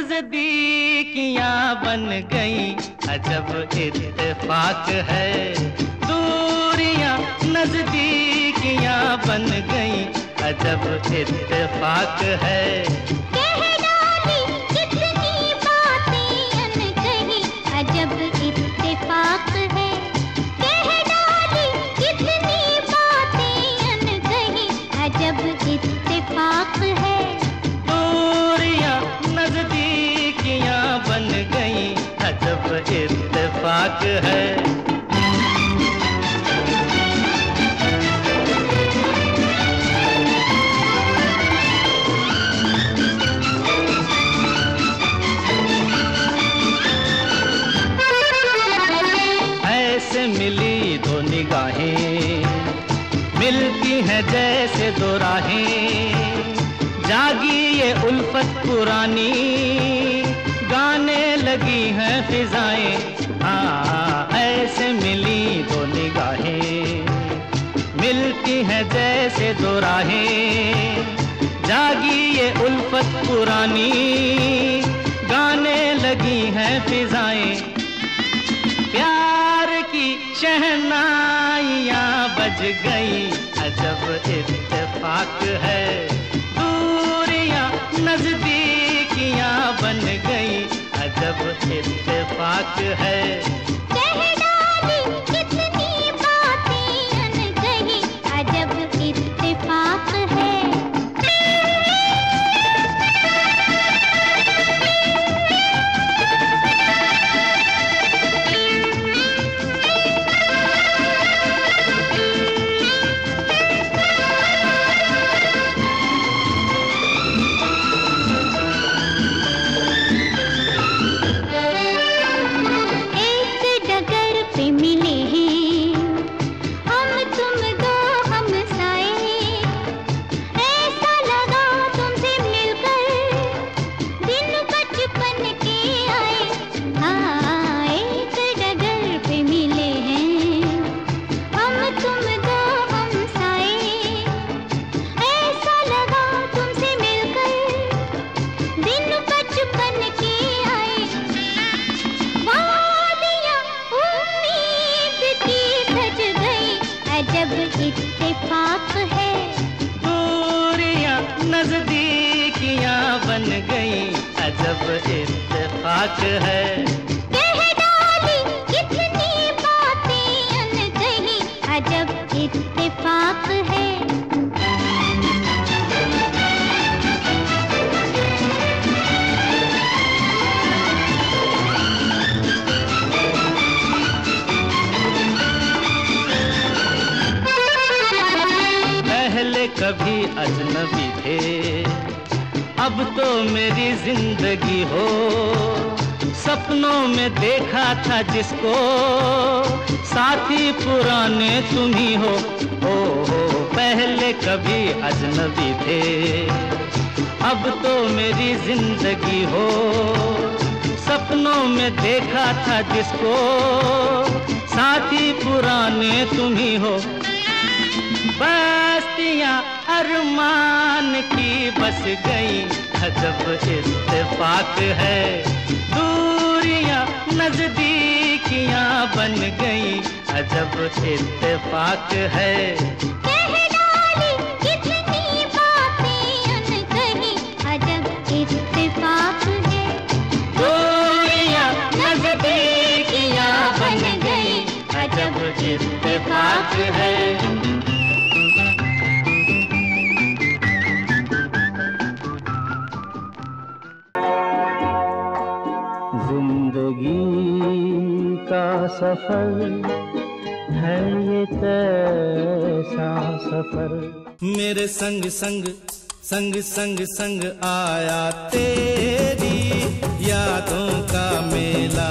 नजदीकियाँ बन गई। अजब इत्तेफाक है। दूरियाँ नजदीकियाँ बन गई। अजब इत्तेफाक है। इत्तेफाक है। ऐसे मिली दो निगाहें, मिलती हैं जैसे दो राहें। जागी ये उल्फत पुरानी फिजाएँ हाँ ऐसे मिली दो निगाहें। मिलती हैं जैसे दो राहें। जागी ये उल्फत पुरानी। गाने लगी हैं फिजाएँ। प्यार की शहनाइयाँ बज गई। अजब इत्तेफाक है। दूरियाँ नजदीकियाँ बन गई अजब इत्तेफाक है। इत्तेफाक है। कह पहले कभी अजनबी थे। अब तो मेरी ज़िंदगी हो। सपनों में देखा था जिसको। साथी पुराने तुम ही हो। ओ हो, पहले कभी अजनबी थे। अब तो मेरी ज़िंदगी हो। सपनों में देखा था जिसको। साथी पुराने तुम ही हो। बस्तियाँ अरमान की बस गई। अजब इत्तेफाक है। दूरियाँ नजदीकियाँ बन गई। अजब इत्तेफाक है। इत्तेफाक है। ज़िंदगी का सफ़र है ये कैसा सफ़र। मेरे संग संग संग संग संग आया तेरी यादों का मेला।